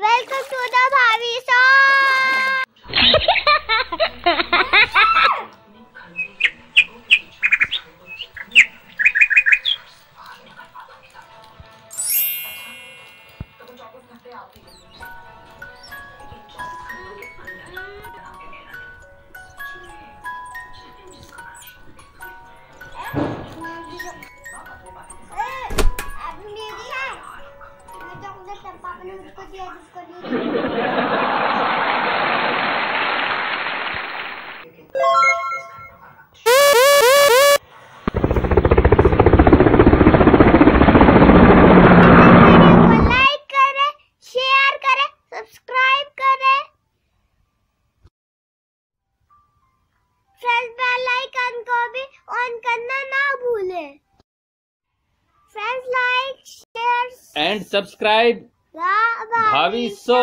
Welcome to the Bhavi song. जिसको दिया video को लाइक करें शेयर करें सब्सक्राइब करें फ्रेंड्स बेल आइकन को भी ऑन करना ना भूलें friends like share and subscribe. भाविसो